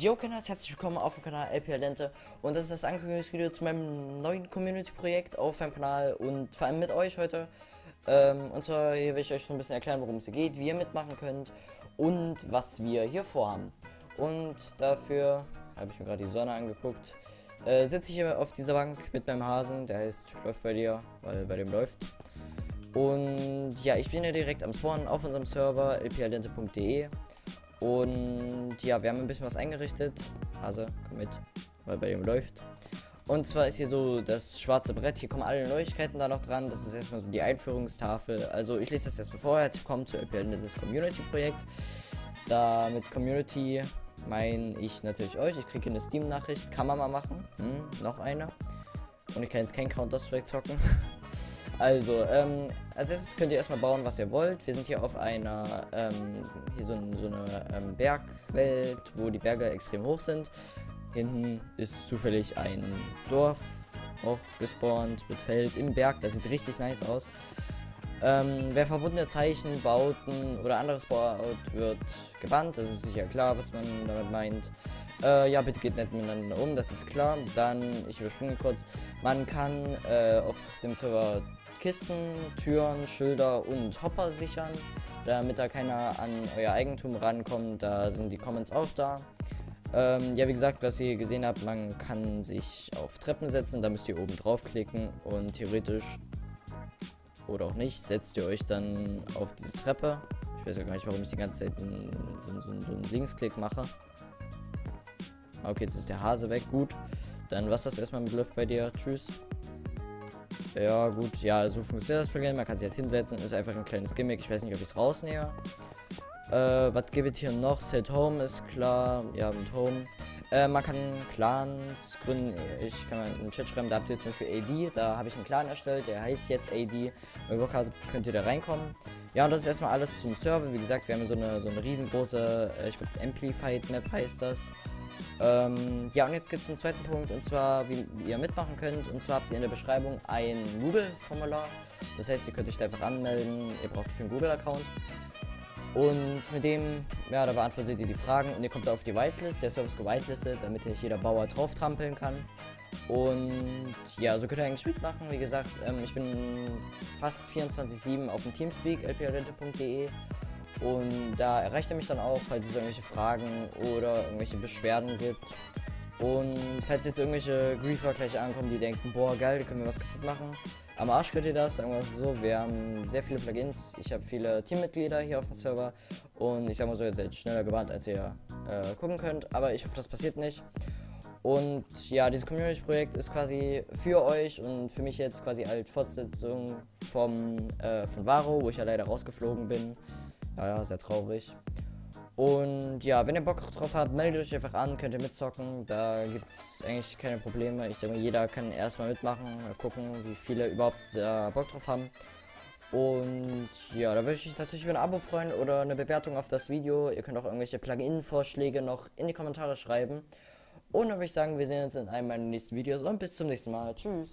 Yo Kenners, herzlich willkommen auf dem Kanal LP Lente und das ist das Ankündigungsvideo zu meinem neuen Community-Projekt auf meinem Kanal und vor allem mit euch heute. Ähm, und zwar hier will ich euch so ein bisschen erklären, worum es hier geht, wie ihr mitmachen könnt und was wir hier vorhaben. Und dafür habe ich mir gerade die Sonne angeguckt. Äh, sitze ich hier auf dieser Bank mit meinem Hasen, der heißt läuft bei dir, weil bei dem läuft. Und ja, ich bin ja direkt am Spawn auf unserem Server lplente.de und ja, wir haben ein bisschen was eingerichtet. Hase, komm mit, weil bei dem läuft. Und zwar ist hier so das schwarze Brett. Hier kommen alle Neuigkeiten da noch dran. Das ist erstmal so die Einführungstafel. Also ich lese das erstmal vor. Herzlich willkommen zu LPL das Community-Projekt. Da mit Community meine ich natürlich euch. Ich kriege eine Steam-Nachricht. Kann man mal machen. Hm, noch eine. Und ich kann jetzt kein Counter-Strike zocken. Also, ähm, als erstes könnt ihr erstmal bauen, was ihr wollt. Wir sind hier auf einer, ähm, hier so, so eine ähm, Bergwelt, wo die Berge extrem hoch sind. Hinten ist zufällig ein Dorf auch gespawnt mit Feld im Berg. Das sieht richtig nice aus. Ähm, wer verbundene Zeichen, Bauten oder anderes baut, wird gebannt. Das ist sicher klar, was man damit meint. Äh, ja, bitte geht nicht miteinander um, das ist klar. Dann, ich überspringe kurz, man kann äh, auf dem Server Kisten, Türen, Schilder und Hopper sichern, damit da keiner an euer Eigentum rankommt. Da sind die Comments auch da. Ähm, ja, wie gesagt, was ihr gesehen habt, man kann sich auf Treppen setzen, da müsst ihr oben draufklicken und theoretisch oder auch nicht, setzt ihr euch dann auf diese Treppe. Ich weiß ja gar nicht, warum ich die ganze Zeit so, so, so einen Linksklick mache. Okay, jetzt ist der Hase weg, gut. Dann was das erstmal mit Luft bei dir. Tschüss. Ja, gut, ja, so funktioniert das Plugin. Man kann sich halt hinsetzen, ist einfach ein kleines Gimmick. Ich weiß nicht, ob ich es rausnehme. Äh, was gibt es hier noch? Set Home ist klar. Ja, mit Home. Äh, man kann Clans gründen. Ich kann mal in den Chat schreiben, da habt ihr zum Beispiel AD. Da habe ich einen Clan erstellt, der heißt jetzt AD. Wenn ihr könnt ihr da reinkommen. Ja, und das ist erstmal alles zum Server. Wie gesagt, wir haben so eine, so eine riesengroße, äh, ich glaube, Amplified Map heißt das. Ähm, ja, und jetzt geht es zum zweiten Punkt, und zwar, wie, wie, ihr mitmachen könnt. Und zwar habt ihr in der Beschreibung ein Google-Formular. Das heißt, ihr könnt euch da einfach anmelden. Ihr braucht für einen Google-Account. Und mit dem, ja, da beantwortet ihr die Fragen und ihr kommt auf die Whitelist. Der Server ist gewitelistet, damit nicht jeder Bauer drauf trampeln kann. Und ja, so könnt ihr eigentlich mitmachen. Wie gesagt, ähm, ich bin fast 24-7 auf dem Teamspeak, lplente.de. Und da erreicht er mich dann auch, falls es irgendwelche Fragen oder irgendwelche Beschwerden gibt. Und falls jetzt irgendwelche Griefer gleich ankommen, die denken, boah geil, da können wir was kaputt machen. Am Arsch könnt ihr das, sagen wir mal so. Wir haben sehr viele Plugins. Ich habe viele Teammitglieder hier auf dem Server. Und ich sag mal so, ihr seid schneller gewarnt, als ihr äh, gucken könnt. Aber ich hoffe, das passiert nicht. Und ja, dieses Community-Projekt ist quasi für euch und für mich jetzt quasi als Fortsetzung vom, äh, von Varo, wo ich ja leider rausgeflogen bin. Ja, ja, sehr traurig. Und ja, wenn ihr Bock drauf habt, meldet euch einfach an, könnt ihr mitzocken. Da gibt es eigentlich keine Probleme. Ich mal, jeder kann erstmal mitmachen, gucken, wie viele überhaupt äh, Bock drauf haben. Und ja, da würde ich mich natürlich über ein Abo freuen oder eine Bewertung auf das Video. Ihr könnt auch irgendwelche Plugin-Vorschläge noch in die Kommentare schreiben. Und dann würde ich sagen, wir sehen uns in einem meiner nächsten Videos und bis zum nächsten Mal. Tschüss.